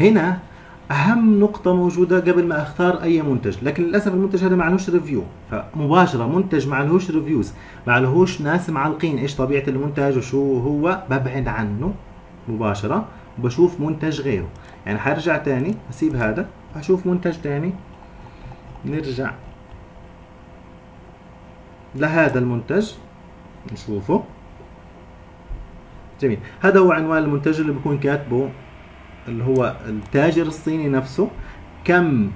هنا أهم نقطة موجودة قبل ما أختار أي منتج لكن للأسف المنتج هذا معلوش review فمباشرة منتج معلوش reviews معلوش ناس معلقين إيش طبيعة المنتج وشو هو ببعد عنه مباشرة وبشوف منتج غيره. يعني حرجع تاني أسيب هذا أشوف منتج تاني. نرجع لهذا المنتج نشوفه. جميل. هذا هو عنوان المنتج اللي بكون كاتبه اللي هو التاجر الصيني نفسه كم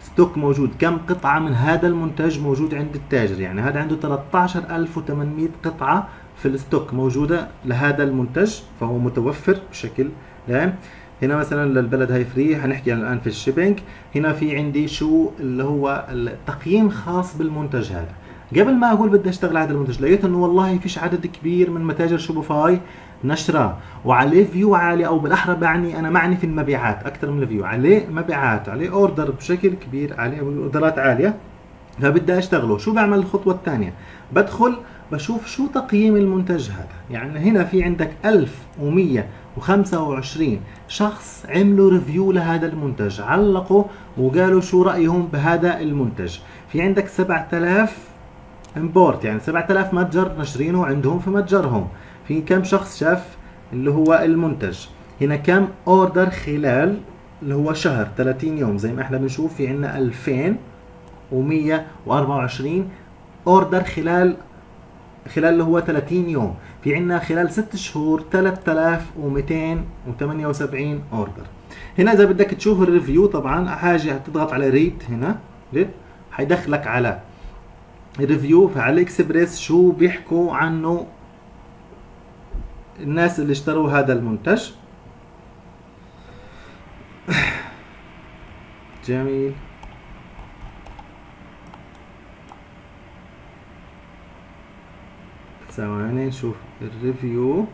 stock موجود كم قطعة من هذا المنتج موجود عند التاجر؟ يعني هذا عنده 13800 قطعة في ال stock موجودة لهذا المنتج فهو متوفر بشكل دائم هنا مثلا للبلد هاي free هنحكي الآن في ال shipping هنا في عندي شو اللي هو التقييم خاص بالمنتج هذا. قبل ما أقول بدي أشتغل على هذا المنتج لقيت إنه والله فيش عدد كبير من متاجر Shopify ناشرة. وعليه view عالي أو بالاحرى بعني أنا معني في المبيعات أكثر من ال view عليه مبيعات عليه order بشكل كبير عليه order ات عالية. فبدي أشتغله. شو بعمل الخطوة الثانية؟ بدخل بشوف شو تقييم المنتج هذا. يعني هنا في عندك 1125 شخص عملوا review لهذا المنتج. علقوا وقالوا شو رأيهم بهذا المنتج. في عندك 7000 import يعني 7000 متجر ناشرينه عندهم في متجرهم. في كم شخص شاف اللي هو المنتج؟ هنا كم order خلال اللي هو شهر 30 يوم. زي ما إحنا بنشوف في عندنا 2124 order خلال خلال اللي هو 30 يوم. في عندنا خلال 6 شهور 3278 order هنا إذا بدك تشوف ال review طبعا حاجة تضغط على rate هنا. rate حيدخلك على review فعلي AliExpress شو بيحكوا عنه الناس اللي اشتروا هذا المنتج. جميل. ثواني نشوف ال review.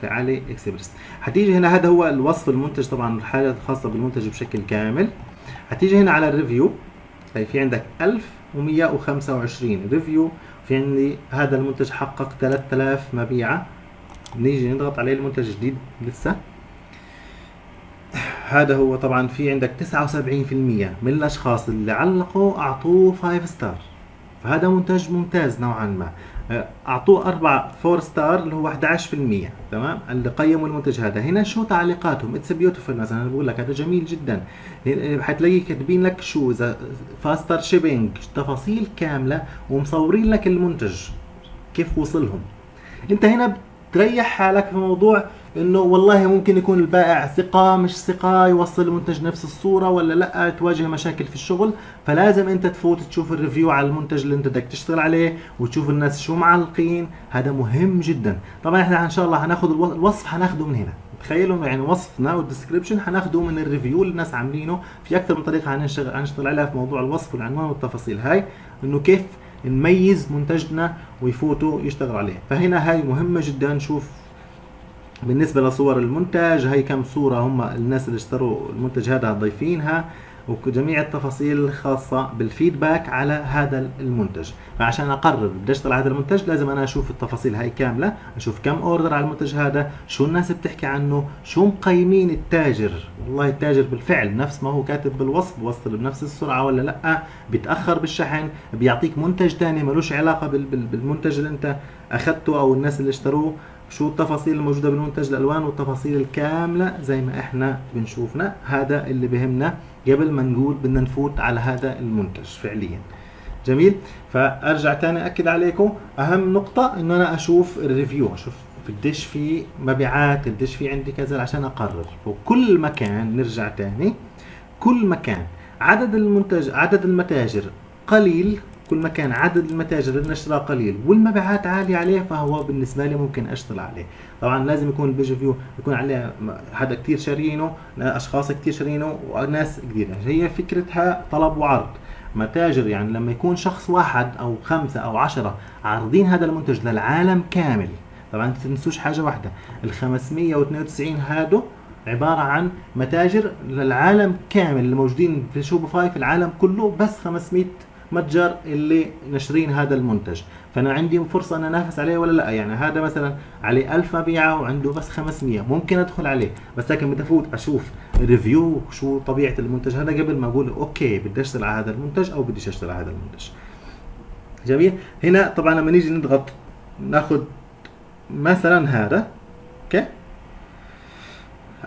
في AliExpress. هتيجي هنا هذا هو الوصف المنتج طبعا الحالة الخاصة بالمنتج بشكل كامل. هتيجي هنا على ال review. طيب في عندك 1125 review. في عندي هذا المنتج حقق 3000 مبيعة. نيجي نضغط عليه المنتج جديد لسه. هذا هو طبعا في عندك 79% من الأشخاص اللي علقوا أعطوه 5 star فهذا منتج ممتاز نوعا ما. أعطوه أربع four star اللي هو 11% تمام؟ اللي قيموا المنتج هذا. هنا شو تعليقاتهم؟ it's beautiful مثلا بقول لك هذا جميل جدا. حتلاقي كاتبين لك شو إذا faster shipping تفاصيل كاملة ومصورين لك المنتج كيف وصلهم. أنت هنا بتريح حالك في موضوع إنه والله ممكن يكون البائع ثقة مش ثقة يوصل المنتج نفس الصورة ولا لأ تواجه مشاكل في الشغل. فلازم أنت تفوت تشوف ال review على المنتج اللي أنت بدك تشتغل عليه وتشوف الناس شو معلقين. هذا مهم جدا. طبعا إحنا إن شاء الله هناخذ الوصف هناخذه من هنا. تخيلوا يعني وصفنا وال description هناخده من ال review اللي الناس عاملينه. في أكثر من طريقة هنشتغل هنشتغل عليها في موضوع الوصف والعنوان والتفاصيل. هاي إنه كيف نميز منتجنا ويفوتوا يشتغل عليه. فهنا هاي مهمة جدا. نشوف بالنسبة لصور المنتج هي كم صورة هم الناس اللي اشتروا المنتج هذا ضايفينها وجميع التفاصيل الخاصة بالفيدباك على هذا المنتج فعشان أقرر بدي أشتغل على هذا المنتج لازم أنا أشوف التفاصيل هاي كاملة أشوف كم أوردر على المنتج هذا شو الناس بتحكي عنه شو مقيمين التاجر. والله التاجر بالفعل نفس ما هو كاتب بالوصف بوصل بنفس السرعة ولا لأ؟ بيتأخر بالشحن بيعطيك منتج ثاني ملوش علاقة بالمنتج اللي أنت أخذته أو الناس اللي اشتروه. شو التفاصيل الموجودة بالمنتج الألوان والتفاصيل الكاملة زي ما إحنا بنشوفنا؟ هذا اللي بهمنا قبل ما نقول بدنا نفوت على هذا المنتج فعليا. جميل؟ فأرجع تاني أكد عليكم أهم نقطة إنه أنا أشوف ال review أشوف قديش في مبيعات قديش في عندي كذا عشان أقرر. وكل ما كان نرجع تاني كل ما كان عدد المنتج عدد المتاجر قليل كل ما كان عدد المتاجر الناشرة قليل والمبيعات عالية عليه فهو بالنسبة لي ممكن أشتغل عليه. طبعا لازم يكون ال page view يكون عليه حدا كثير شارينه أشخاص كثير شارينه وناس كثير هي فكرتها طلب وعرض. متاجر يعني لما يكون شخص واحد أو خمسة أو عشرة عارضين هذا المنتج للعالم كامل طبعا ما تنسوش حاجة واحدة. ال 592 هادو عبارة عن متاجر للعالم كامل اللي موجودين في شوبيفاي في العالم كله بس 500 متجر اللي نشرين هذا المنتج. فأنا عندي فرصة أن أنافس عليه ولا لا؟ يعني هذا مثلا عليه 1000 مبيعة وعنده بس 500 ممكن أدخل عليه بس لكن بدي أفوت أشوف review شو طبيعة المنتج. هذا قبل ما أقول okay بدي اشتغل على هذا المنتج أو بديش اشتغل على هذا المنتج. جميل؟ هنا طبعا لما نيجي نضغط ناخذ مثلا هذا okay؟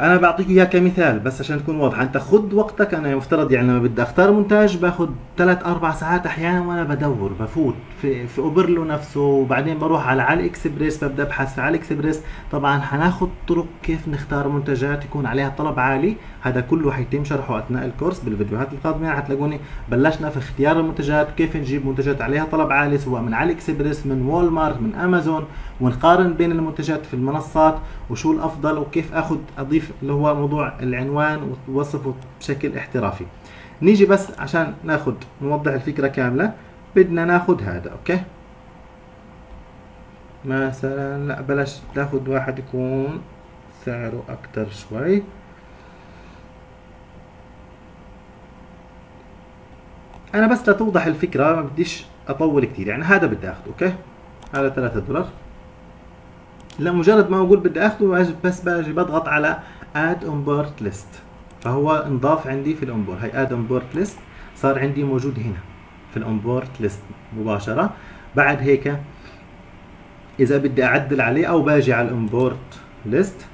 أنا بعطيك اياه كمثال بس عشان تكون واضحة. أنت خذ وقتك أنا مفترض يعني لما بدي أختار منتج باخذ ثلاث أربع ساعات أحيانا وأنا بدور بفوت في في Oberlo نفسه وبعدين بروح على AliExpress ببدأ أبحث في AliExpress طبعا حناخذ طرق كيف نختار منتجات يكون عليها طلب عالي. هذا كله حيتم شرحه أثناء الكورس بالفيديوهات القادمة. حتلاقوني بلشنا في اختيار المنتجات كيف نجيب منتجات عليها طلب عالي سواء من AliExpress من Walmart من أمازون. ونقارن بين المنتجات في المنصات وشو الأفضل وكيف أخذ أضيف اللي هو موضوع العنوان ووصفه بشكل احترافي. نيجي بس عشان ناخذ نوضح الفكرة كاملة. بدنا ناخذ هذا okay؟ مثلا لا بلاش تاخذ واحد يكون سعره أكتر شوي. أنا بس لتوضح الفكرة ما بديش أطول كثير يعني هذا بدي أخذه okay؟ هذا 3 دولار. لا مجرد ما أقول بدي آخذه بس باجي بضغط على add import list فهو انضاف عندي في ال import هي add import list صار عندي موجود هنا في ال import list مباشرة. بعد هيك إذا بدي أعدل عليه أو باجي على ال import list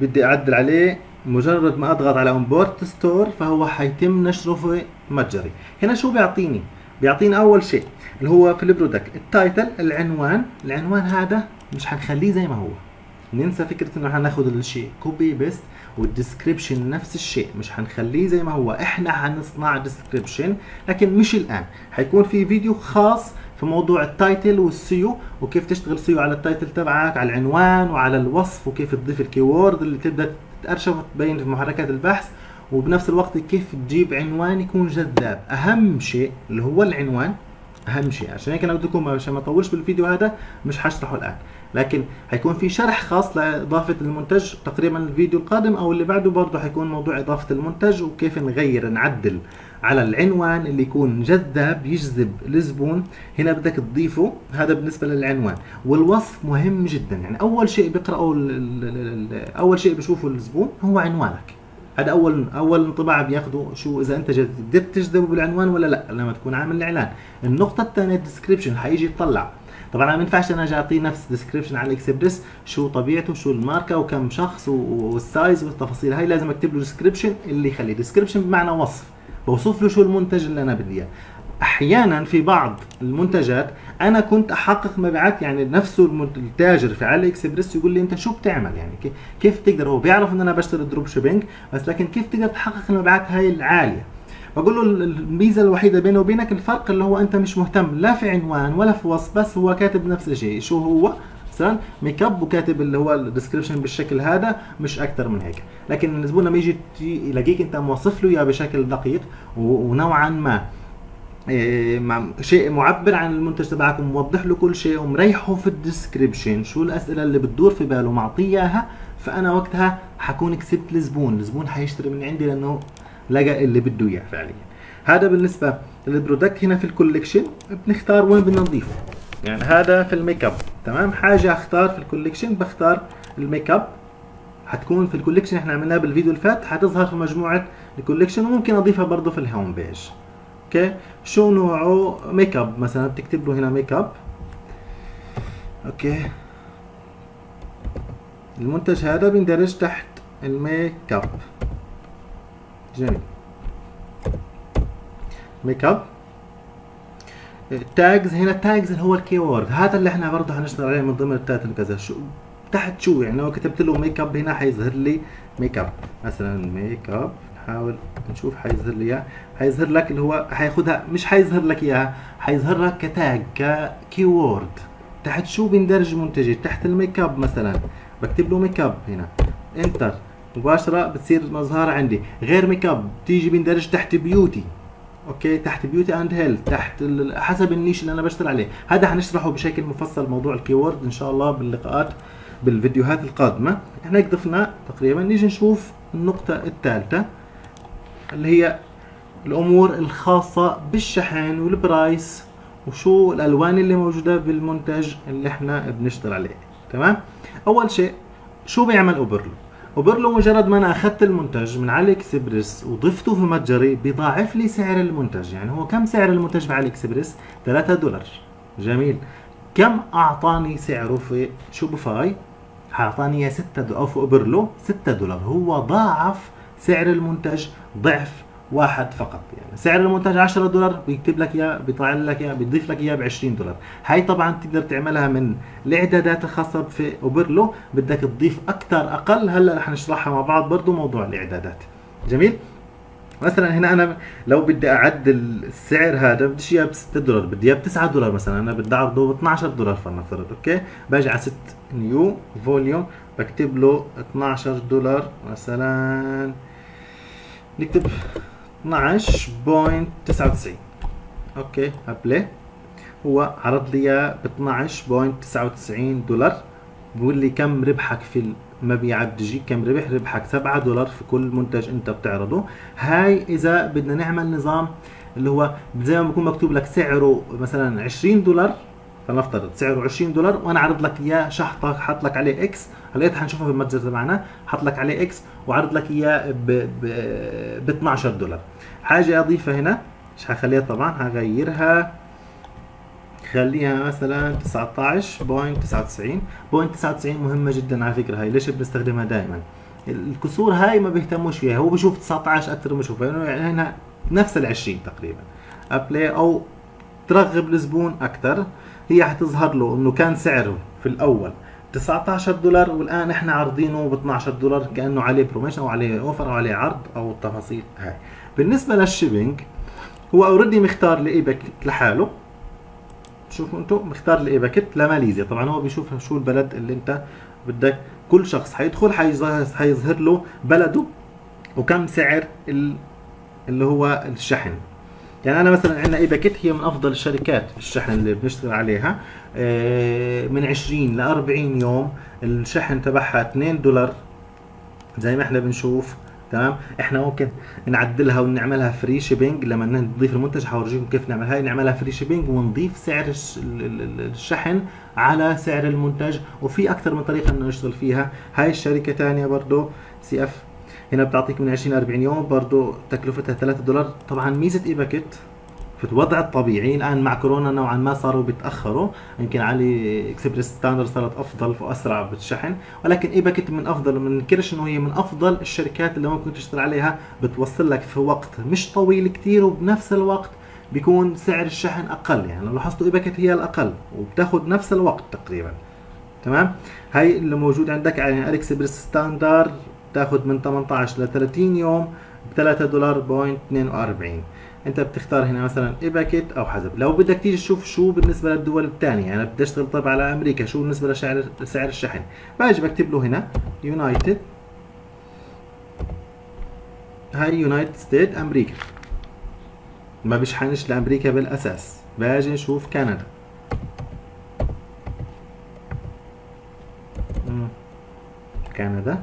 بدي أعدل عليه مجرد ما أضغط على import store فهو حيتم نشره في متجري. هنا شو بيعطيني؟ بيعطيني أول شيء اللي هو في ال product. ال title العنوان. العنوان هذا مش حنخليه زي ما هو. ننسى فكرة إنه حناخذ الشيء copy paste وال description نفس الشيء. مش حنخليه زي ما هو. إحنا حنصنع description لكن مش الآن. حيكون في فيديو خاص في موضوع ال title وال SEO وكيف تشتغل SEO على ال title تبعك على العنوان وعلى الوصف وكيف تضيف ال keyword اللي تبدأ تتأرشف وتبين في محركات البحث. وبنفس الوقت كيف تجيب عنوان يكون جذاب. أهم شيء اللي هو العنوان أهم شيء. عشان هيك أنا قلت لكم عشان ما أطولش بالفيديو هذا مش حشرحه الآن. لكن حيكون في شرح خاص لإضافة المنتج تقريبا الفيديو القادم أو اللي بعده برضه حيكون موضوع إضافة المنتج وكيف نغير نعدل على العنوان اللي يكون جذاب يجذب الزبون هنا بدك تضيفه هذا بالنسبة للعنوان. والوصف مهم جدا. يعني أول شيء بيقرأه أول شيء بشوفه الزبون هو عنوانك. هذا اول أول انطباع بياخذوا شو إذا أنت قدرت تجذبه بالعنوان ولا لا لما تكون عامل الإعلان. النقطة الثانية ال description حيجي يطلع. طبعا ما ينفعش أنا أجي أعطيه نفس description علي إكسبريس شو طبيعته شو الماركة وكم شخص وال size والتفاصيل. هاي لازم أكتب له description اللي يخليه description بمعنى وصف. بوصف له شو المنتج اللي أنا بدي إياه. أحيانا في بعض المنتجات أنا كنت أحقق مبيعات يعني نفسه التاجر في علي إكسبريس يقول لي أنت شو بتعمل يعني؟ كيف تقدر؟ هو بيعرف إن أنا بشتري drop shipping بس لكن كيف تقدر تحقق المبيعات هاي العالية؟ بقول له الميزة الوحيدة بينه وبينك الفرق اللي هو أنت مش مهتم لا في عنوان ولا في وصف بس هو كاتب نفس الشيء. شو هو؟ مثلا make up وكاتب اللي هو ال description بالشكل هذا مش أكثر من هيك. لكن الزبون لما يجي يلاقيك أنت موصف له إياه بشكل دقيق ونوعا ما. شيء معبر عن المنتج تبعك وموضح له كل شيء ومريحه في ال description شو الأسئلة اللي بتدور في باله؟ معطيه إياها فأنا وقتها حكون كسبت الزبون الزبون حيشتري من عندي لأنه لقى اللي بده إياه فعليا. هذا بالنسبة لل product. هنا في ال collection بنختار وين بدنا نضيفه يعني هذا في ال make up. تمام؟ حاجة أختار في ال collection بختار ال make up. حتكون في ال collection إحنا عملناها بالفيديو اللي فات حتظهر في مجموعة ال collection وممكن أضيفها برضه في ال home page. okay؟ شو نوعه make up مثلا بتكتب له هنا make up okay. المنتج هذا بيندرج تحت ال make up جميل. make up tags هنا tags اللي هو ال keyword. هذا اللي إحنا برضه حنشتغل عليه من ضمن ال title كذا. شو؟ تحت شو؟ يعني لو كتبت له make up هنا حيظهر لي make up مثلا make up نحاول نشوف حيظهر لي اياه حيظهر لك اللي هو حياخذها مش حيظهر لك إياها حيظهر لك ك tag ك keyword تحت شو بيندرج منتجي؟ تحت ال make up مثلا. بكتب له make up هنا. enter مباشرة بتصير مظهر عندي. غير make up بتيجي بيندرج تحت beauty okay؟ تحت beauty and health تحت حسب ال niche اللي أنا بشتغل عليه. هذا حنشرحه بشكل مفصل موضوع ال keyword إن شاء الله باللقاءات بالفيديوهات القادمة. إحنا ضفنا تقريبا نيجي نشوف النقطة الثالثة اللي هي الأمور الخاصة بالشحن وال price وشو الألوان اللي موجودة بالمنتج اللي إحنا بنشتغل عليه تمام؟ أول شيء شو بيعمل أوبرلو؟ أوبرلو مجرد ما أنا أخذت المنتج من علي اكسبرس وضفته في متجري بيضاعف لي سعر المنتج يعني هو كم سعر المنتج في علي اكسبرس 3 دولار. جميل. كم أعطاني سعره في شوبيفاي؟ أعطاني اياه 6 دولار أو في أوبرلو 6 دولار. هو ضاعف سعر المنتج ضعف واحد فقط. يعني سعر المنتج 10 دولار بيكتب لك إياه بيطلع لك إياه بيضيف لك إياه ب 20 دولار. هاي طبعا تقدر تعملها من الاعدادات الخاصه في أوبرلو. بدك تضيف أكثر أقل. هلأ رح نشرحها مع بعض برضه موضوع الإعدادات. جميل؟ مثلا هنا أنا لو بدي اعدل السعر هذا بديش إياه ب 6 دولار بدي إياه ب 9 دولار مثلا. أنا بدي أعرضه ب 12 دولار فلنفترض okay؟ باجي على 6 new volume بكتب له 12 دولار مثلا. نكتب 12.99 أوكي ابلي هو عرض لي إياه ب 12.99 دولار. بقول لي كم ربحك في المبيعات بتجي كم ربح؟ ربحك 7 دولار في كل منتج أنت بتعرضه. هاي إذا بدنا نعمل نظام اللي هو زي ما بكون مكتوب لك سعره مثلا 20 دولار فلنفترض سعره 20 دولار وأنا عرض لك إياه شحطك حط لك عليه X. هلأ حنشوفها في المتجر تبعنا حط لك عليه X وعرض لك إياه ب 12 دولار. حاجة اضيفها هنا مش حخليها طبعا؟ هغيرها. خليها مثلا 19.99 point 99 مهمة جدا على فكرة هاي. ليش بنستخدمها دائما الكسور هاي ما بيهتموش فيها. هو بشوف 19 أكثر ما بشوف يعني هنا نفس ال 20 تقريبا. apply أو ترغب الزبون أكثر. هي حتظهر له إنه كان سعره في الأول 19 دولار والآن إحنا عارضينه ب 12 دولار كأنه عليه promotion أو عليه offer أو عليه عرض أو التفاصيل هاي. بالنسبة لل shipping هو already مختار لإي باكت لحاله. شوفوا أنتم مختار لإي باكت لماليزيا. طبعا هو بيشوف شو البلد اللي انت بدك. كل شخص حيدخل حيظهر له بلده وكم سعر اللي هو الشحن. يعني أنا مثلا عندنا ePacket هي من أفضل الشركات الشحن اللي بنشتغل عليها. آه، من 20 ل 40 يوم الشحن تبعها 2 دولار. زي ما إحنا بنشوف تمام؟ إحنا ممكن نعدلها ونعملها free shipping لما نضيف المنتج حورجيكم كيف نعمل. هاي نعملها free shipping ونضيف سعر الشحن على سعر المنتج. وفي أكثر من طريقة إنه نشتغل فيها. هاي الشركة ثانية برضه سي اف هنا بتعطيك من 20 ل 40 يوم. برضه تكلفتها 3 دولار. طبعا ميزة ePacket في الوضع الطبيعي الآن مع كورونا نوعا ما صاروا بيتأخروا. يمكن AliExpress standard صارت أفضل وأسرع بالشحن. ولكن ePacket من أفضل؟ من كرش انه هي من أفضل الشركات اللي ممكن تشتغل عليها. بتوصل لك في وقت مش طويل كثير وبنفس الوقت بيكون سعر الشحن أقل. يعني لو لاحظتوا ePacket هي الأقل وبتاخذ نفس الوقت تقريبا. تمام؟ هاي اللي موجود عندك يعني express standard تاخذ من 18 ل 30 يوم ب 3 دولار point 42 انت بتختار هنا مثلا packet أو حسب لو بدك تيجي تشوف شو بالنسبة للدول الثانية يعني بدي أشتغل طيب على أمريكا شو بالنسبة لسعر سعر الشحن؟ باجي بكتب له هنا United هاي United State أمريكا. ما بيشحنش لأمريكا بالأساس. باجي نشوف كندا. كندا.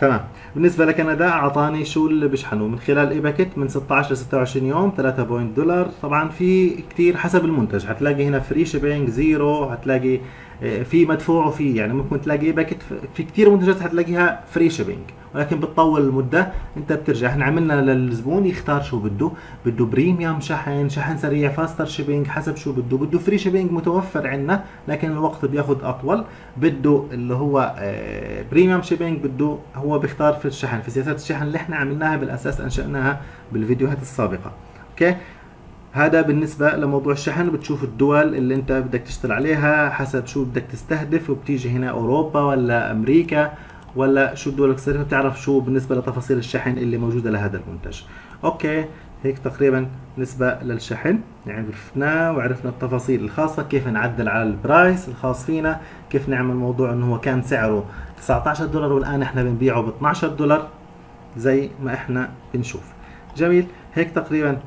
تمام. بالنسبة لكندا أعطاني شو اللي بيشحنوا من خلال ePacket من 16 ل 26 يوم 3 point دولار. طبعا في كثير حسب المنتج. حتلاقي هنا free shipping zero حتلاقي آه، في مدفوع وفي يعني ممكن تلاقي ePacket في كثير منتجات حتلاقيها free shipping ولكن بتطول المدة. أنت بترجع. إحنا عملنا للزبون يختار شو بده. بده premium شحن شحن سريع faster shipping حسب شو بده. بده free shipping متوفر عندنا لكن الوقت بياخذ أطول. بده اللي هو premium shipping بده هو بيختار الشحن في سياسات الشحن اللي إحنا عملناها بالأساس أنشأناها بالفيديوهات السابقة. okay؟ هذا بالنسبة لموضوع الشحن بتشوف الدول اللي أنت بدك تشتغل عليها حسب شو بدك تستهدف وبتيجي هنا أوروبا ولا أمريكا ولا شو الدول الاقتصاديه بتعرف شو بالنسبة لتفاصيل الشحن اللي موجودة لهذا المنتج. okay؟ هيك تقريبا بالنسبة للشحن. عرفناه وعرفنا التفاصيل الخاصة كيف نعدل على ال price الخاص فينا كيف نعمل موضوع إنه هو كان سعره 19 دولار والآن إحنا بنبيعه ب 12 دولار زي ما إحنا بنشوف. جميل. هيك تقريبا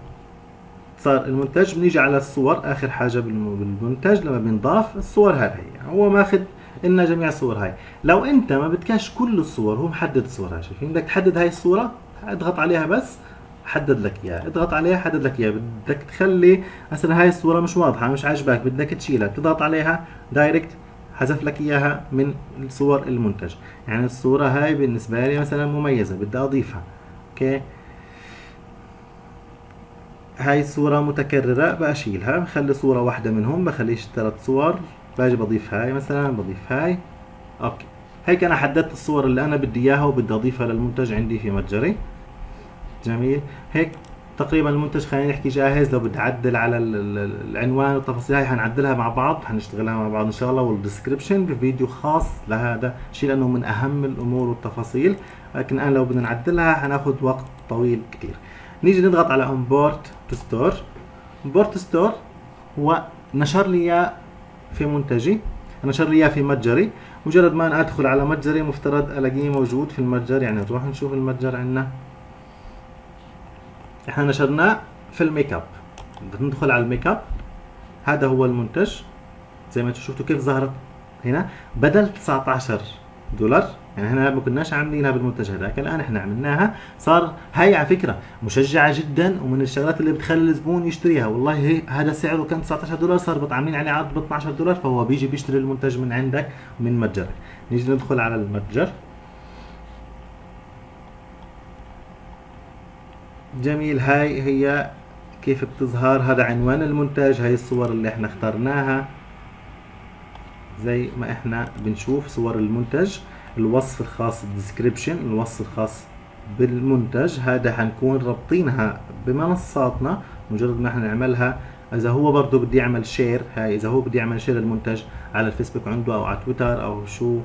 صار المنتج. بنيجي على الصور. آخر حاجة بالمنتج لما بنضاف الصور هاي هو ماخذ لنا جميع الصور هاي. لو أنت ما بدكش كل الصور هو محدد الصور هاي شايفين؟ بدك تحدد هاي الصورة اضغط عليها بس حدد لك اياها اضغط عليها حدد لك اياها بدك تخلي مثلا هاي الصورة مش واضحة مش عاجباك بدك تشيلها. بتضغط عليها direct حذف لك إياها من صور المنتج. يعني الصورة هاي بالنسبة لي مثلا مميزة بدي أضيفها. okay؟ هاي الصورة متكررة بشيلها بخلي صورة واحدة منهم بخليش ثلاث صور. باجي بضيف هاي مثلا بضيف هاي. okay. هيك أنا حددت الصور اللي أنا بدي إياها وبدي أضيفها للمنتج عندي في متجري. جميل. هيك تقريبا المنتج خلينا نحكي جاهز لو بدي أعدل على العنوان والتفاصيل هاي حنعدلها مع بعض حنشتغلها مع بعض إن شاء الله وال description بفيديو خاص لهذا الشيء لأنه من أهم الأمور والتفاصيل. لكن الان لو بدنا نعدلها حناخذ وقت طويل كثير نيجي نضغط على import to store import store هو نشر لي إياه في منتجي نشر لي إياه في متجري. مجرد ما أنا أدخل على متجري مفترض ألاقيه موجود في المتجر يعني نروح نشوف المتجر عندنا. إحنا نشرناه في الميك أب. ندخل على الميك أب. هذا هو المنتج. زي ما أنتم شفتوا كيف ظهرت هنا. بدل 19 دولار يعني إحنا ما كناش عاملينها بالمنتج هذاك الآن إحنا عملناها. صار هاي على فكرة مشجعة جدا ومن الشغلات اللي بتخلي الزبون يشتريها. والله هذا سعره كان 19 دولار صار عاملين عليه عرض ب 12 دولار فهو بيجي بيشتري المنتج من عندك من متجرك. نيجي ندخل على المتجر. جميل. هاي هي كيف بتظهر؟ هذا عنوان المنتج هاي الصور اللي إحنا اخترناها. زي ما إحنا بنشوف صور المنتج الوصف الخاص ال description الوصف الخاص بالمنتج هذا حنكون رابطينها بمنصاتنا. مجرد ما إحنا نعملها إذا هو برضه بده يعمل share هاي إذا هو بده يعمل share المنتج على الفيسبوك عنده أو على تويتر أو شو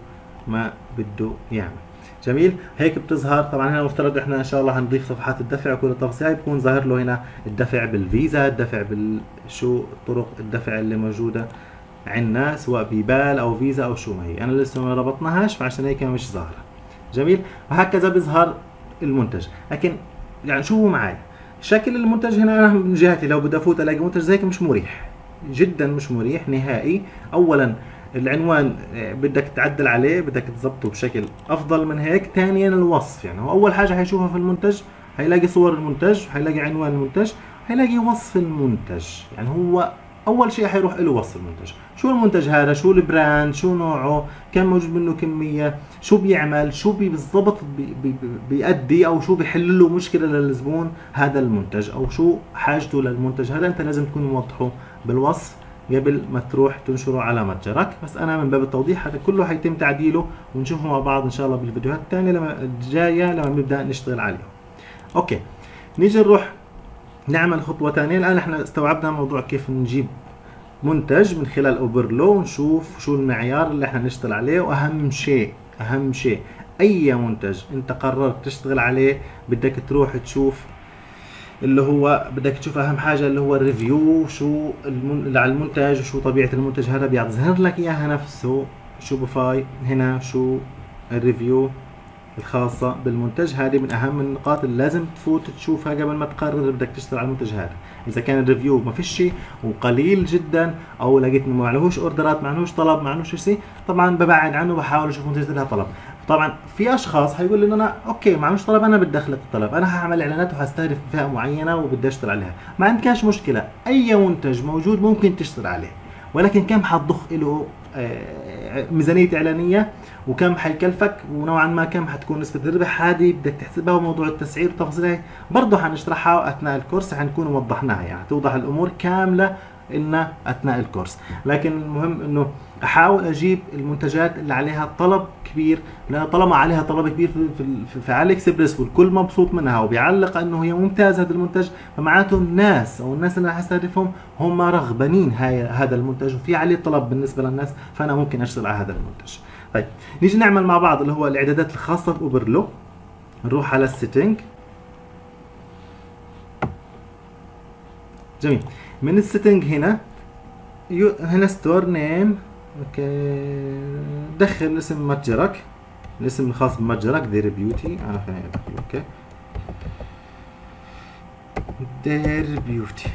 ما بده يعمل. جميل. هيك بتظهر. طبعا هنا مفترض إحنا إن شاء الله هنضيف صفحات الدفع وكل التفاصيل. بكون ظاهر له هنا الدفع بالفيزا الدفع بالشو طرق الدفع اللي موجودة عندنا سواء بيبال أو فيزا أو شو ما هي. أنا لسه ما ربطناهاش فعشان هيك مش ظاهرة. جميل. وهكذا بيظهر المنتج. لكن يعني شوفوا معي شكل المنتج هنا أنا من جهتي لو بدي أفوت ألاقي منتج زي هيك مش مريح. جدا مش مريح نهائي. اولا العنوان آه، بدك تعدل عليه بدك تظبطه بشكل أفضل من هيك. ثانيا الوصف يعني هو أول حاجة حيشوفها في المنتج حيلاقي صور المنتج حيلاقي عنوان المنتج حيلاقي وصف المنتج. يعني هو أول شيء حيروح له وصف المنتج. شو المنتج هذا؟ شو ال brand؟ شو نوعه؟ كم موجود منه كمية؟ شو بيعمل؟ شو بالضبط بي بي بيأدي أو شو بيحل له مشكلة للزبون هذا المنتج أو شو حاجته للمنتج؟ هذا أنت لازم تكون موضحه بالوصف. قبل ما تروح تنشره على متجرك. بس أنا من باب التوضيح هذا كله حيتم تعديله ونشوفه مع بعض إن شاء الله بالفيديوهات الثانية لما الجاية لما نبدا نشتغل عليه. okay. نيجي نروح نعمل خطوة ثانية الآن إحنا استوعبنا موضوع كيف نجيب منتج من خلال أوبرلو. ونشوف شو المعيار اللي إحنا نشتغل عليه. وأهم شيء أهم شيء أي منتج أنت قررت تشتغل عليه بدك تروح تشوف اللي هو بدك تشوف أهم حاجة اللي هو ال review شو المن... على المنتج وشو طبيعة المنتج. هذا بيظهر لك إياها نفسه. شوبيفاي هنا شو ال review الخاصة بالمنتج. هذه من أهم النقاط اللي لازم تفوت تشوفها قبل ما تقرر بدك تشتغل على المنتج هذا. إذا كان ال review ما فيش شيء وقليل جدا أو لقيت ما عليهوش أوردرات ما عليهوش طلب ما عليهوش شيء طبعا ببعد عنه بحاول أشوف منتج لها طلب. طبعا في أشخاص حيقول لي أنا okay ما عملش طلب أنا بدي أخلق الطلب. أنا هعمل إعلانات وهستهدف فئه معينة وبدي أشتغل عليها. ما عندكش مشكلة. أي منتج موجود ممكن تشتغل عليه. ولكن كم حتضخ له آه، ميزانية إعلانية؟ وكم حيكلفك؟ ونوعا ما كم حتكون نسبة الربح؟ هذه بدك تحسبها وموضوع التسعير والتفاصيل برضه حنشرحها أثناء الكورس حنكون وضحناها يعني. توضح الأمور كاملة لنا أثناء الكورس. لكن المهم إنه أحاول أجيب المنتجات اللي عليها طلب كبير لأن طالما عليها طلب كبير في في, في علي اكسبريس والكل مبسوط منها وبيعلق إنه هي ممتازة هذا المنتج فمعناته الناس أو الناس اللي حستهدفهم هم رغبانين هذا المنتج وفي عليه طلب بالنسبة للناس فأنا ممكن اشتغل على هذا المنتج. طيب نيجي نعمل مع بعض اللي هو الإعدادات الخاصة بأوبرلو. نروح على ال settings جميل. من ال settings هنا يو هنا store name okay. دخل اسم متجرك. الاسم الخاص بمتجرك دير بيوتي أنا خليني okay. دير بيوتي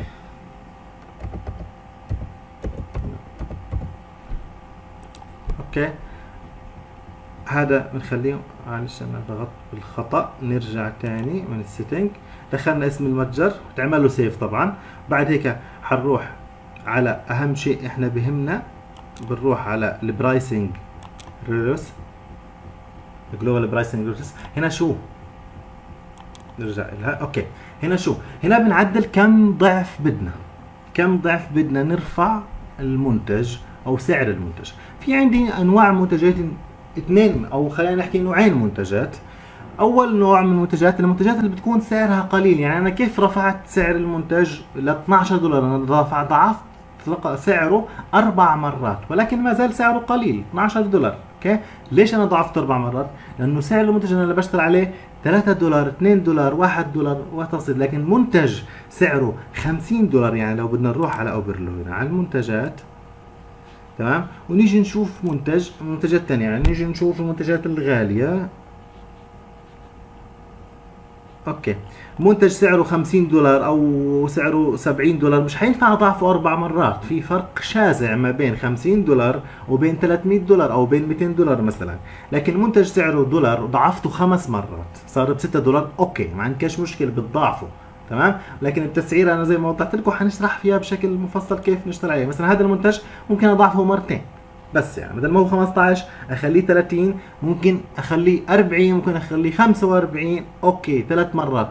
okay. هذا بنخليه معلش أنا ضغطت بالخطأ. نرجع تاني من ال settings دخلنا اسم المتجر. تعمل له save طبعا. بعد هيك حنروح على أهم شيء إحنا بهمنا بنروح على ال pricing rules global pricing rules هنا شو؟ نرجع لها okay. هنا شو؟ هنا بنعدل كم ضعف بدنا. كم ضعف بدنا نرفع المنتج أو سعر المنتج. في عندي أنواع منتجات اثنين أو خلينا نحكي نوعين منتجات. أول نوع من المنتجات المنتجات اللي بتكون سعرها قليل. يعني أنا كيف رفعت سعر المنتج؟ ل 12 دولار. أنا ضعفت سعره أربع مرات ولكن ما زال سعره قليل 12 دولار. okay؟ ليش أنا ضعفت أربع مرات؟ لأنه سعر المنتج أنا اللي بشتغل عليه 3 دولار 2 دولار 1 دولار وتصل لكن منتج سعره 50 دولار يعني لو بدنا نروح على أوبرلو هنا على المنتجات. تمام؟ ونيجي نشوف منتج منتجات ثانية يعني نيجي نشوف المنتجات الغالية. okay. منتج سعره 50 دولار أو سعره 70 دولار. مش حينفع أضعفه أربع مرات. في فرق شاسع ما بين 50 دولار وبين 300 دولار أو بين 200 دولار مثلا. لكن منتج سعره دولار ضعفته خمس مرات. صار ب 6 دولار. okay ما عندكش مشكلة بتضاعفه. تمام؟ لكن التسعيره أنا زي ما وضحت لكم حنشرح فيها بشكل مفصل كيف نشتغل عليه. مثلا هذا المنتج ممكن أضعفه مرتين. بس يعني بدل ما هو 15 أخليه 30 ممكن أخليه 40 ممكن أخليه 45 okay ثلاث مرات.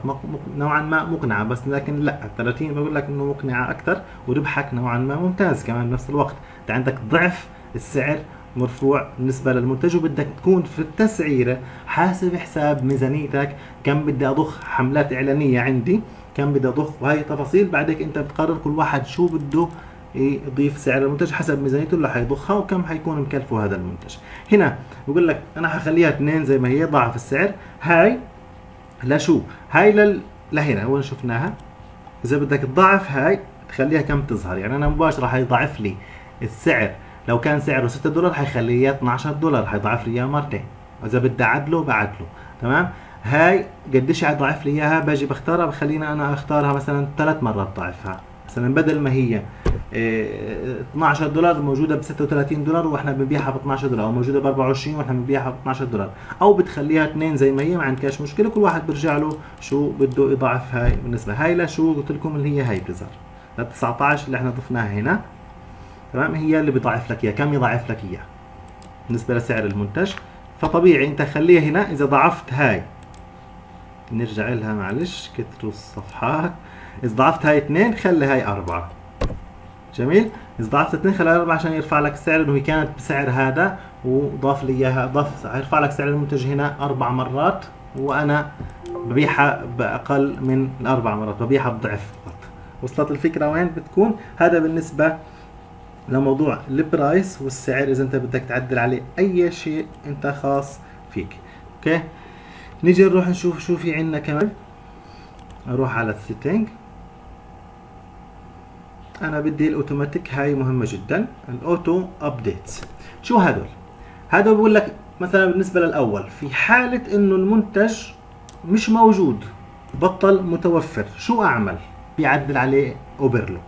نوعا ما مقنعة بس لكن لا 30 بقول لك إنه مقنعة أكثر وربحك نوعا ما ممتاز كمان بنفس الوقت. أنت عندك ضعف السعر مرفوع بالنسبة للمنتج وبدك تكون في التسعيرة حاسب حساب ميزانيتك. كم بدي أضخ حملات إعلانية عندي؟ كم بدي أضخ وهي تفاصيل؟ بعدك أنت بتقرر كل واحد شو بده يضيف سعر المنتج حسب ميزانيته اللي حيضخها وكم حيكون مكلفه هذا المنتج. هنا بقول لك أنا حخليها اثنين زي ما هي ضعف السعر. هاي لشو هاي لل لهنا وين شفناها؟ إذا بدك تضاعف هاي تخليها كم تظهر. يعني أنا مباشرة حيضاعف لي السعر. لو كان سعره 6 دولار حيخليه 12 دولار حيضاعف لي إياه مرتين. وإذا بدي أعدله بعدله. تمام؟ هاي قديش حيضاعف لي إياها؟ باجي بختارها بخلينا أنا أختارها مثلا ثلاث مرات ضعفها مثلا بدل ما هي 12 إيه، دولار موجودة ب 36 دولار وإحنا بنبيعها ب 12 دولار أو موجودة ب 24 وإحنا بنبيعها ب 12 دولار. أو بتخليها اثنين زي ما هي ما عندكش مشكلة كل واحد بيرجع له شو بده يضاعف هاي بالنسبة. هاي لشو قلت لكم اللي هي هاي بتظهر. ل 19 اللي إحنا ضفناها هنا. تمام؟ هي اللي بيضاعف لك إياها. كم يضاعف لك إياها؟ بالنسبة لسعر المنتج. فطبيعي أنت خليها هنا. إذا ضعفت هاي نرجع لها معلش كتروا الصفحات. ضعفت هاي اثنين خلي هاي أربعة. جميل؟ إذا ضعفت اثنين خلي أربعة عشان يرفع لك السعر انه هي كانت بسعر هذا وضاف لي إياها ضاف يرفع لك سعر المنتج هنا أربع مرات وأنا ببيعها بأقل من الأربع مرات ببيعها بضعف فقط. وصلت الفكرة وين بتكون؟ هذا بالنسبة لموضوع ال price والسعر إذا أنت بدك تعدل عليه أي شيء أنت خاص فيك. okay؟ نيجي نروح نشوف شو في عندنا كمان. أروح على ال settings أنا بدي الأوتوماتيك هاي مهمة جدا ال auto updates شو هدول؟ هذا بقول لك مثلا بالنسبة للأول في حالة إنه المنتج مش موجود بطل متوفر شو أعمل؟ بيعدل عليه أوبرلو.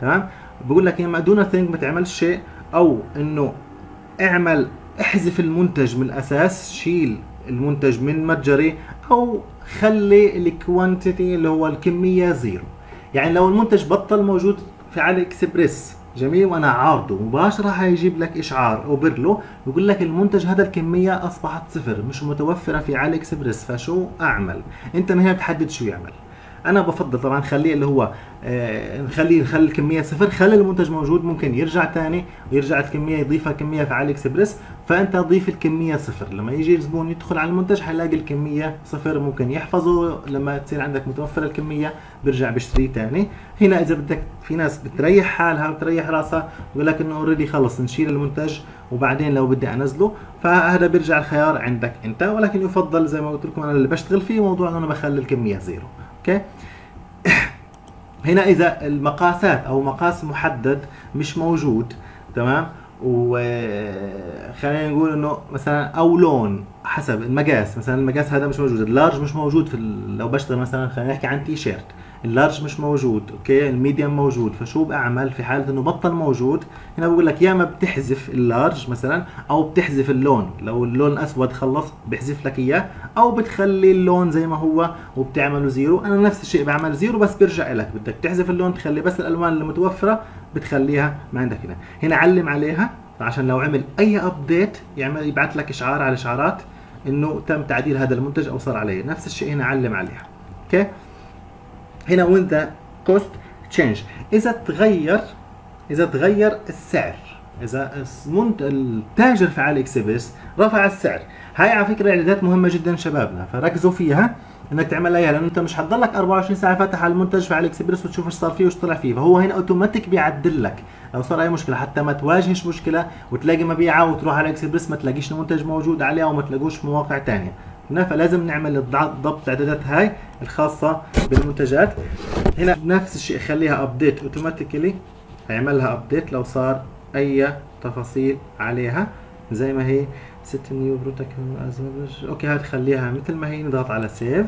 تمام؟ بقول لك يا إما do nothing ما تعملش شيء أو إنه اعمل احذف المنتج من الاساس شيل المنتج من متجري أو خلي ال quantity اللي هو الكمية zero. يعني لو المنتج بطل موجود في علي اكسبريس جميل وأنا عارضه. مباشرة حيجيب لك إشعار أوبرلو بيقول لك المنتج هذا الكمية أصبحت صفر مش متوفرة في علي اكسبريس فشو أعمل؟ أنت ما هي بتحدد شو يعمل. أنا بفضل طبعا خليه اللي هو آه نخليه نخلي الكميه صفر خلي المنتج موجود ممكن يرجع ثاني ويرجع الكميه يضيفها كمية في علي إكسبريس فأنت ضيف الكمية صفر. لما يجي الزبون يدخل على المنتج حيلاقي الكمية صفر ممكن يحفظه لما تصير عندك متوفر الكمية بيرجع بيشتري ثاني هنا إذا بدك في ناس بتريح حالها وتريح راسها بقول لك إنه already خلص نشيل المنتج وبعدين لو بدي أنزله فهذا بيرجع الخيار عندك أنت. ولكن يفضل زي ما قلت لكم أنا اللي بشتغل فيه موضوع إنه أنا بخلي الكمية zero. okay؟ هنا إذا المقاسات أو مقاس محدد مش موجود تمام؟ وخلينا نقول إنه مثلا أو لون حسب المقاس مثلا المقاس هذا مش موجود ال large مش موجود في لو بشتغل مثلا خلينا نحكي عن تي شيرت ال large مش موجود okay؟ ال medium موجود. فشو بعمل في حالة إنه بطل موجود؟ هنا بقول لك يا إما بتحذف ال large مثلا أو بتحذف اللون. لو اللون الأسود خلص بحذف لك إياه أو بتخلي اللون زي ما هو وبتعمله zero. أنا نفس الشيء بعمل zero بس بيرجع لك بدك تحذف اللون تخلي بس الألوان المتوفره بتخليها ما عندك هنا. هنا علم عليها عشان لو عمل أي update يعمل يبعث لك إشعار على إشعارات إنه تم تعديل هذا المنتج أو صار عليه. نفس الشيء هنا علم عليها. okay؟ هنا when the cost change إذا تغير إذا تغير السعر إذا. التاجر في علي اكسبرس رفع السعر. هاي على فكرة إعدادات مهمة جدا شبابنا فركزوا فيها إنك تعملها إياها لأنه أنت مش حتضلك 24 ساعة فاتح على المنتج في علي اكسبرس وتشوف إيش صار فيه وايش طلع فيه. فهو هنا أوتوماتيك بيعدل لك. لو صار أي مشكلة حتى ما تواجهش مشكلة وتلاقي مبيعة وتروح AliExpress ما تلاقيش المنتج موجود عليه أو ما تلاقوش في مواقع ثانية هنا فلازم نعمل ضبط الاعدادات هاي الخاصة بالمنتجات. هنا نفس الشيء خليها update automatically هيعملها update لو صار أي تفاصيل عليها. زي ما هي set new product okay هاي تخليها مثل ما هي نضغط على save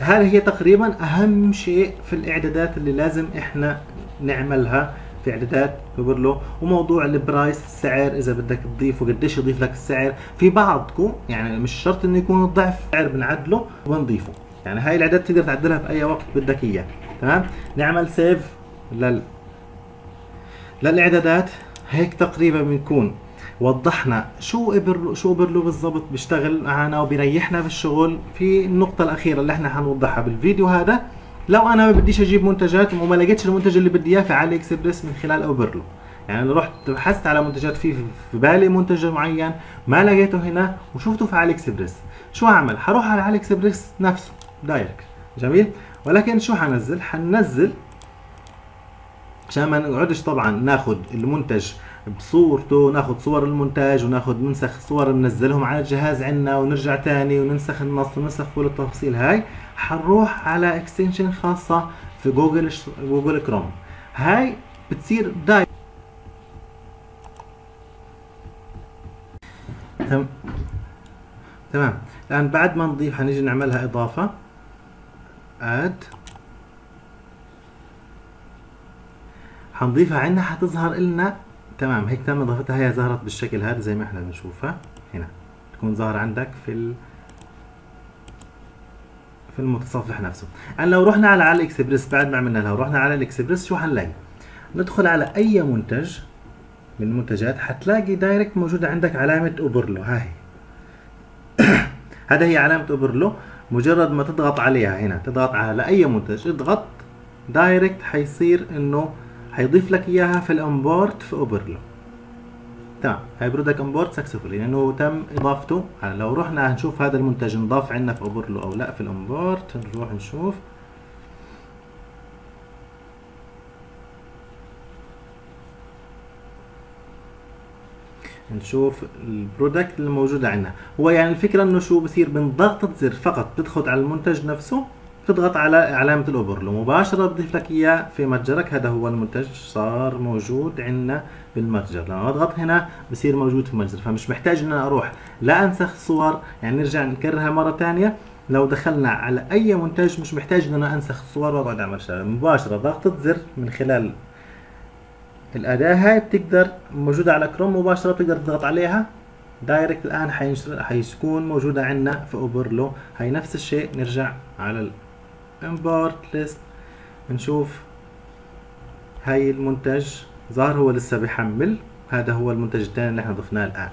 هذه هي تقريبا أهم شيء في الاعدادات اللي لازم إحنا نعملها؟ في اعدادات بيقول وموضوع ال price السعر إذا بدك تضيفه قديش يضيف لك السعر. في بعضكم يعني مش شرط إنه يكون الضعف السعر بنعدله ونضيفه يعني هاي الإعدادات تقدر تعدلها في اي وقت بدك إياه. تمام؟ نعمل save لل للإعدادات. هيك تقريبا بنكون وضحنا شو Oberlo شو Oberlo بالضبط بيشتغل معنا وبيريحنا في الشغل. في النقطة الأخيرة اللي إحنا حنوضحها بالفيديو هذا. لو أنا ما بديش أجيب منتجات وما لقيتش المنتج اللي بدي إياه في AliExpress من خلال Oberlo يعني أنا رحت بحثت على منتجات في في بالي منتج معين ما لقيته هنا وشفته في AliExpress شو هعمل؟ حروح على AliExpress نفسه direct جميل؟ ولكن شو حنزل؟ حننزل عشان ما نقعدش طبعا ناخد المنتج بصورته ناخد صور المنتج وناخد ننسخ صور ننزلهم على الجهاز عنا ونرجع تاني وننسخ النص وننسخ كل التفاصيل هاي. حنروح على extension خاصة في Google Google Chrome هاي بتصير داي تم تمام. الان بعد ما نضيف حنيجي نعملها إضافة. add حنضيفها عندنا حتظهر لنا تمام. هيك تم إضافتها. هي ظهرت بالشكل هذا زي ما إحنا بنشوفها. هنا. تكون ظاهرة عندك في ال... في المتصفح نفسه. الان لو رحنا على AliExpress بعد ما عملنا لو رحنا AliExpress شو حنلاقي؟ ندخل على أي منتج من المنتجات حتلاقي direct موجودة عندك علامة Oberlo. ها هي. هذا هي علامة Oberlo. مجرد ما تضغط عليها هنا تضغط على أي منتج اضغط direct حيصير إنه حيضيف لك إياها في ال import في Oberlo. تمام. هاي product import successfully لأنه تم إضافته. لو رحنا نشوف هذا المنتج انضاف عندنا في Oberlo أو لا في ال import نروح نشوف. نشوف ال product اللي موجودة عندنا. هو يعني الفكرة إنه شو بصير؟ من ضغطة زر فقط تدخل على المنتج نفسه تضغط على علامة ال Oberlo مباشرة بضيف لك إياه في متجرك. هذا هو المنتج. صار موجود عندنا بالمتجر. لما أضغط هنا بصير موجود في المتجر. فمش محتاج إن أنا أروح. لا أنسخ صور يعني نرجع نكررها مرة ثانية. لو دخلنا على أي منتج مش محتاج إن أنا أنسخ الصور وأقعد أعمل شغله مباشرة ضغطة زر من خلال الأداة هاي بتقدر موجودة على كروم. مباشرة بتقدر تضغط عليها. Direct الآن حيكون موجودة عندنا في Oberlo هاي نفس الشيء. نرجع على import list. نشوف هاي المنتج. ظهر هو لسه بيحمل. هذا هو المنتج الثاني اللي إحنا ضفناه الآن.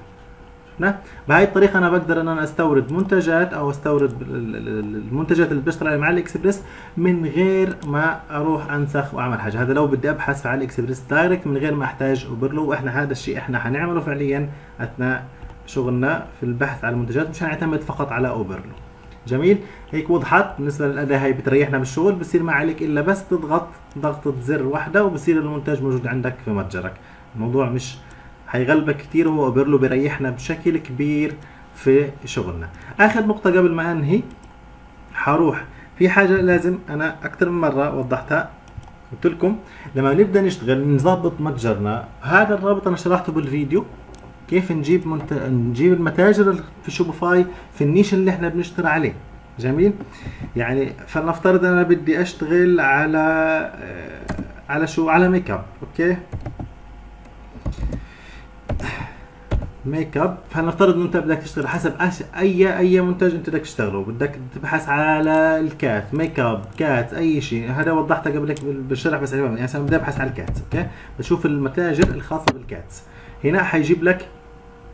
شفنا؟ بهاي الطريقة أنا بقدر ان أنا أستورد منتجات أو أستورد المنتجات اللي بشتغل مع AliExpress من غير ما أروح أنسخ وأعمل حاجة. هذا لو بدي أبحث AliExpress direct من غير ما أحتاج Oberlo. وإحنا هذا الشيء إحنا حنعمله فعليا أثناء شغلنا في البحث على المنتجات. مش هنعتمد فقط على Oberlo. جميل. هيك وضحت بالنسبة للأداة هاي بتريحنا بالشغل بصير ما عليك إلا بس تضغط ضغطة زر واحدة وبصير المنتج موجود عندك في متجرك. الموضوع مش حيغلبك كتير هو اوبرلو بيريحنا بشكل كبير في شغلنا. آخر نقطة قبل ما أنهي حروح. في حاجة لازم أنا أكثر من مرة وضحتها قلت لكم لما نبدأ نشتغل نظبط متجرنا هذا الرابط أنا شرحته بالفيديو. كيف نجيب منت... نجيب المتاجر في Shopify في ال niche اللي إحنا بنشتغل عليه. جميل؟ يعني فلنفترض أنا بدي أشتغل على آه، على شو؟ على make up okay؟ make up فلنفترض إنه أنت بدك تشتغل حسب أي أي منتج أنت بدك تشتغله. بدك تبحث على ال cat make up cat أي شيء. هذا وضحتها قبل بالشرح بس يعني مثلا بدي أبحث على ال cat okay؟ بشوف المتاجر الخاصة بال cat هنا حيجيب لك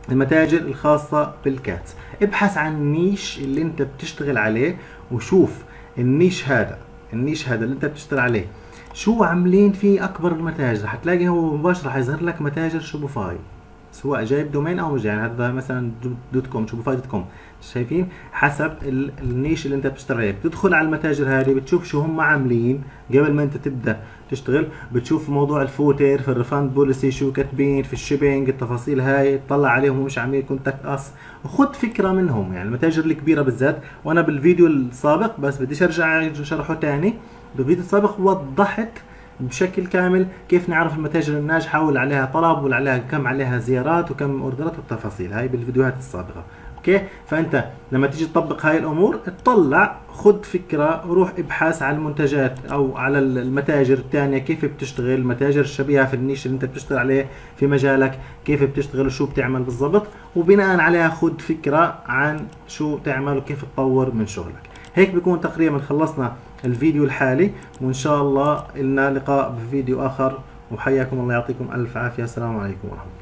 المتاجر الخاصة بال cat. ابحث عن ال niche اللي انت بتشتغل عليه وشوف ال niche هذا ال niche هذا اللي انت بتشتغل عليه. شو عاملين فيه أكبر المتاجر؟ حتلاقي هو مباشرة حيظهر لك متاجر Shopify سواء جايب domain أو مش يعني هذا مثلا dot com Shopify dot com. شايفين؟ حسب ال niche اللي أنت بتشتغل عليه. بتدخل على المتاجر هذه بتشوف شو هم عاملين قبل ما أنت تبدأ تشتغل. بتشوف موضوع ال footer في ال refund policy شو كاتبين في ال shipping التفاصيل هاي تطلع عليهم وشو عاملين contact us وخذ فكرة منهم. يعني المتاجر الكبيرة بالذات وأنا بالفيديو السابق بس بديش أرجع شرحه ثاني بالفيديو السابق وضحت بشكل كامل كيف نعرف المتاجر الناجحة واللي عليها طلب واللي عليها كم عليها زيارات وكم order ات والتفاصيل. هاي بالفيديوهات السابقة. Okay؟ فأنت لما تيجي تطبق هاي الأمور اطلع خذ فكرة وروح ابحث عن المنتجات أو على المتاجر الثانية. كيف بتشتغل؟ المتاجر الشبيهة في ال niche اللي أنت بتشتغل عليه في مجالك. كيف بتشتغل؟ وشو بتعمل بالضبط؟ وبناء عليها خذ فكرة عن شو تعمل وكيف تطور من شغلك. هيك بيكون تقريبا خلصنا الفيديو الحالي وإن شاء الله لنا لقاء بفيديو آخر. وحياكم الله يعطيكم ألف عافية. السلام عليكم ورحمة الله.